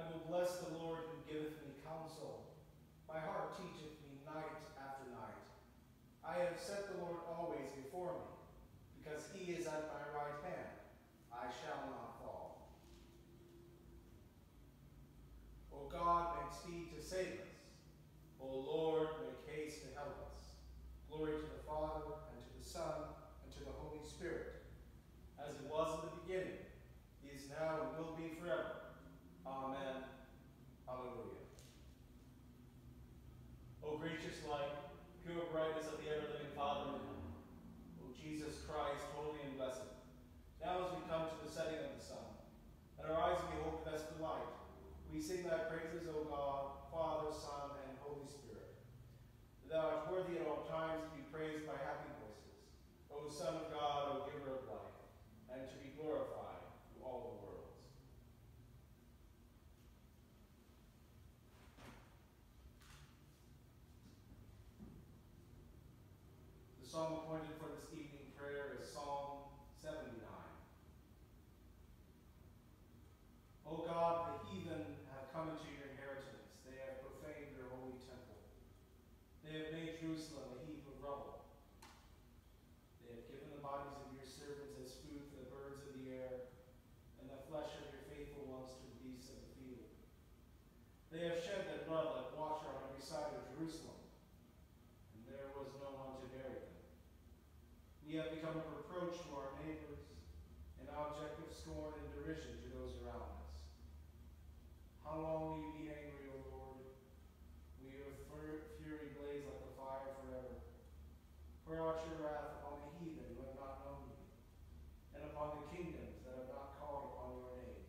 I will bless the Lord who giveth me counsel. My heart teacheth me night after night. I have set the Lord always before me, because he is at my right hand. I shall not fall. O God, make speed to save us. O Lord, make haste to help us. Glory to the Father, and to the Son, and to the Holy Spirit, as it was in the beginning, is now, and will be forever. Amen. Hallelujah. O gracious light, pure brightness of the ever-living Father in heaven, O Jesus Christ, holy and blessed, now as we come to the setting of the sun, and our eyes behold the vesper light, we sing thy praises, O God, Father, Son, and Holy Spirit. Thou art worthy at all times to be praised by happy voices, O Son of God, O giver of life, and to be glorified through all the worlds. The psalm appointed for this evening prayer is Psalm 79. O God, the heathen have come into your inheritance. They have profaned your holy temple. They have made Jerusalem a heap of rubble. They have given the bodies of your servants as food for the birds of the air, and the flesh of your faithful ones to the beasts of the field. They have shed their blood like water on every side of Jerusalem, and there was no one to bury them. We have become a reproach to our neighbors, an object of scorn and derision to those around us. How long will you be angry, O Lord? Will your fury blaze like a fire forever? Pour out your wrath upon the heathen who have not known you, and upon the kingdoms that have not called upon your name.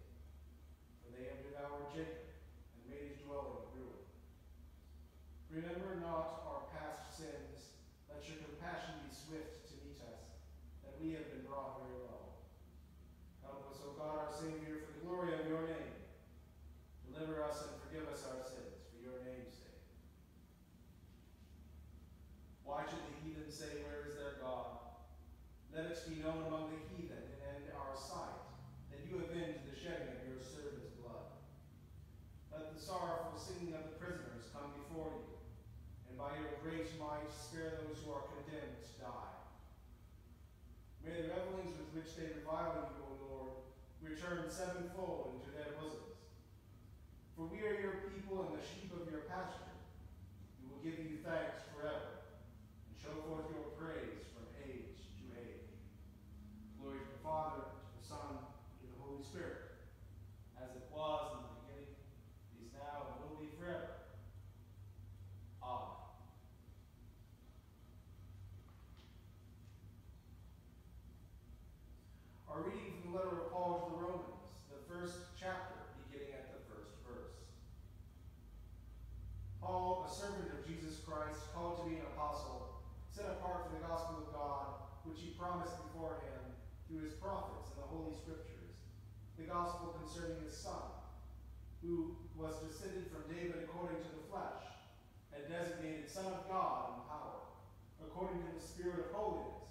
For they have devoured Jacob and made his dwelling ruin. Remember not our past sins. Let your compassion be swift to meet us, that we have been brought very low. Help us, O God, our Savior, for the glory of your name. Deliver us and forgive us our sins, for your name's sake. Why should the heathen say, Where is their God? Let it be known among the heathen and in our sight that you avenge the shedding of your servant's blood. Let the sorrowful singing of the prisoners come before you, and by your great might spare those who are condemned to die. May the revelings with which they revile you, O Lord, return sevenfold into their bosoms. For we are your people and the sheep of your pasture. We will give you thanks forever and show forth your praise from age to age. Glory to the Father, to the Son, and to the Holy Spirit, as it was in the beginning, is now, and will be forever. Amen. Our reading from the letter of Paul to the Romans, the first chapter, beginning at the first verse. Paul, a servant of Jesus Christ, called to be an apostle, set apart for the gospel of God, which he promised beforehand through his prophets in the Holy Scriptures, the gospel concerning his Son, who was descended from David according to the flesh, and designated Son of God in power, according to the Spirit of holiness,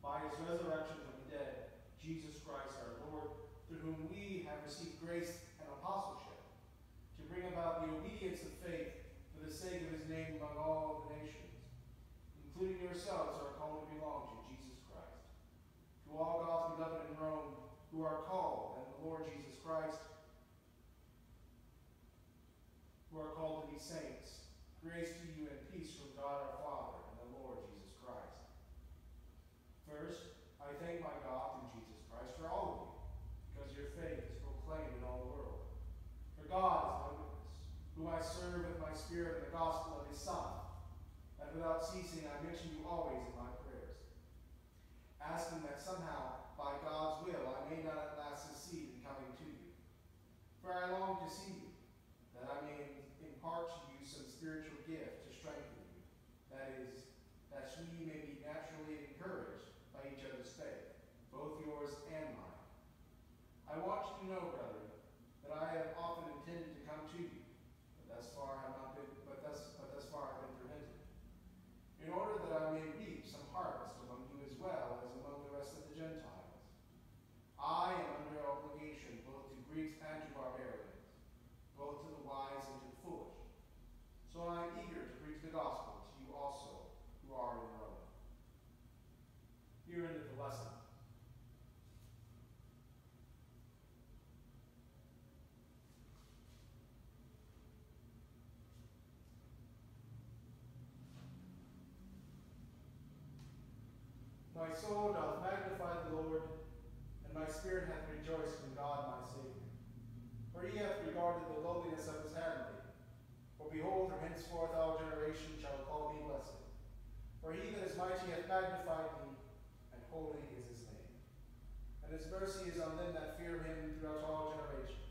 by his resurrection from the dead, Jesus Christ our Lord, through whom we have received grace and apostleship, to bring about the obedience of faith for the sake of his name among all the nations, including yourselves who are called to belong to Jesus Christ. To all God's beloved in Rome who are called, and the Lord Jesus Christ, who are called to be saints, grace to you and peace from God our Father and the Lord Jesus Christ. First, I thank my God through Jesus Christ for all of you, because your faith is proclaimed in all the world. For God is my witness, whom I serve with my spirit in the gospel of his Son, that without ceasing I mention you always in my prayers, asking that somehow, by God's will, may not at last succeed in coming to you. For I long to see you, So I am eager to preach the gospel to you also who are in Rome. Here ended the lesson. My soul doth magnify the Lord, and my spirit hath rejoiced in God my Savior. For he hath behold, from henceforth all generations shall call me blessed. For he that is mighty hath magnified me, and holy is his name. And his mercy is on them that fear him throughout all generations.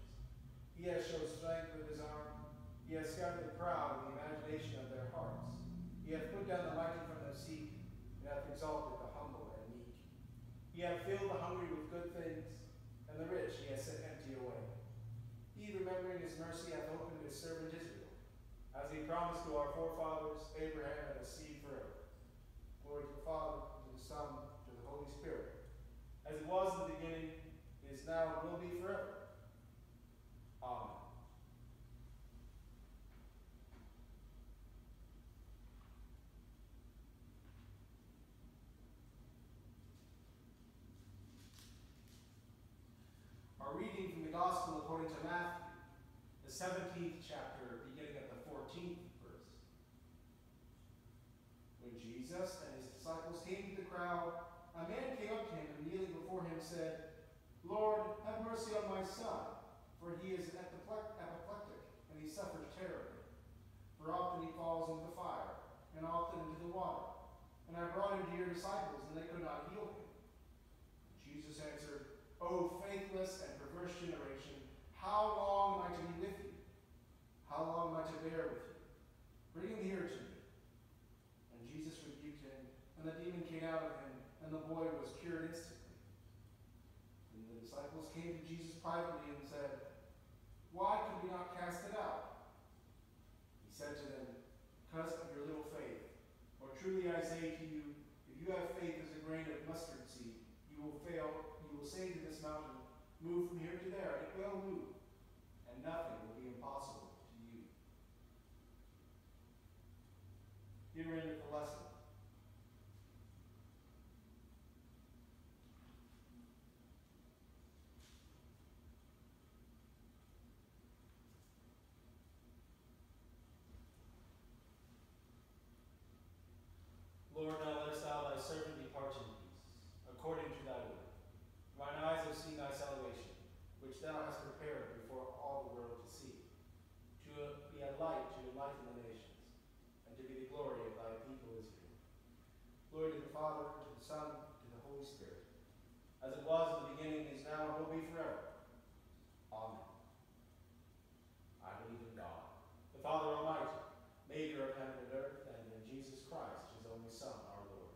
He has showed strength with his arm. He has scattered the proud in the imagination of their hearts. He hath put down the mighty from their seat, and hath exalted the humble and meek. He hath filled the hungry with good things, and the rich he hath sent empty away. He, remembering his mercy, hath opened his servant Israel, as he promised to our forefathers, Abraham and his seed forever. Glory to the Father, to the Son, to the Holy Spirit, as it was in the beginning, is now, and will be forever. Amen. Our reading from the Gospel according to Matthew, the 17th chapter, beginning at the 14th verse. When Jesus and his disciples came to the crowd, a man came up to him and kneeling before him said, Lord, have mercy on my son, for he is apoplectic and he suffers terribly. For often he falls into the fire and often into the water. And I brought him to your disciples, and they could not heal him. Jesus answered, O faithless and perverse generation, how long am I to be with you? How long am I to bear with you? Bring him here to me. And Jesus rebuked him, and the demon came out of him, and the boy was cured instantly. The disciples came to Jesus privately and said, Why could we not cast it out? He said to them, Because of your little faith. For truly I say to you, if you have faith as a grain of mustard seed, you will fail, you will say to this mountain, Move from here to there, and it will move, and nothing will be impossible to you. Here endeth the lesson. Lord, now lettest thou thy servant depart in peace, according to thy word. Mine eyes have seen thy salvation, which thou hast prepared before all the world to see, to be a light to enlighten the nations, and to be the glory of thy people Israel. Glory to the Father, to the Son, to the Holy Spirit, as it was in the beginning, is now, and will be forever. Amen. I believe in God, the Father Almighty, maker of heaven and earth, and in Jesus Christ, his only Son, our Lord,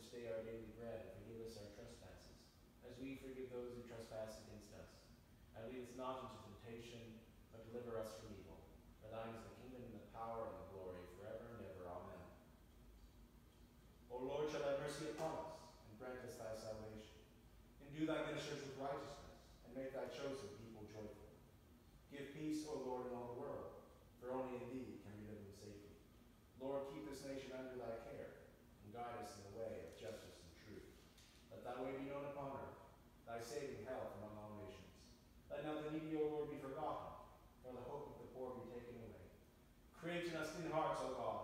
us our daily bread, and forgive us our trespasses, as we forgive those who trespass against us. And lead us not into temptation, but deliver us from evil. For thine is the kingdom, and the power, and the glory, forever and ever. Amen. O Lord, show thy mercy upon us, and grant us thy salvation. Endue thy ministers with righteousness, and make thy chosen people joyful. Give peace, O Lord, in all the world, for only in thee can we live in safety. Lord, keep this nation under thy care, and guide us in the way of justice and truth. Let thy way be known upon earth, thy saving health among all nations. Let not the needy, O Lord, be forgotten, nor the hope of the poor be taken away. Create in us clean hearts, O God,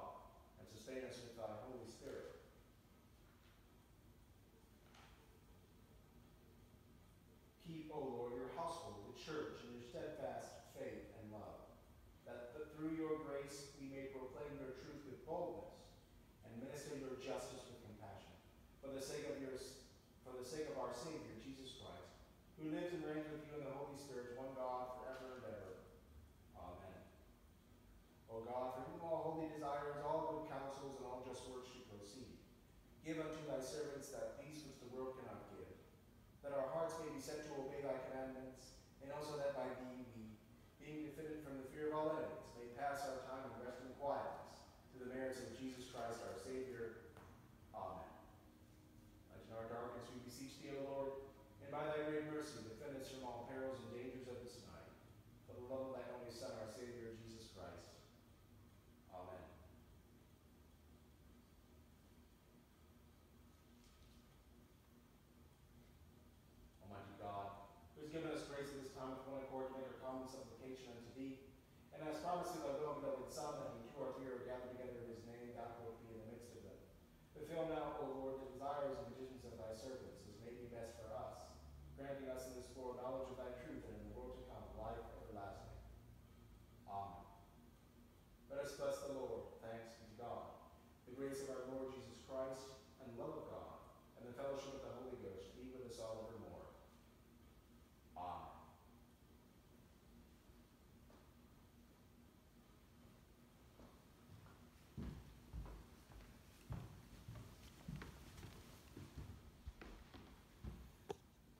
Give unto thy servants that peace which the world cannot give, that our hearts may be set to obey thy commandments, and also that by thee we, being defended from the fear of all enemies, may pass our time in rest and quiet. And as promised by my book that would some and two or three are gathered together in his name, God will be in the midst of them. Fulfill now, O Lord, the desires and petitions of thy servants, as may be best for us, granting us in this world knowledge of thy truth